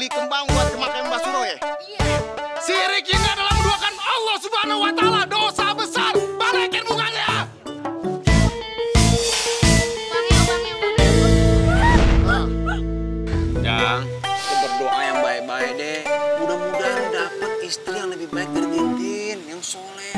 beli kembang buat kemakan Mbak Suro ya? Iya. Sirik ini adalah menduakan Allah Subhanahu wa taala, dosa besar. Balikin bunganya. Bangil, bangil, bangil. Yang berdoa yang baik-baik deh. Mudah-mudahan dapat istri yang lebih baik dari Tintin, yang soleh.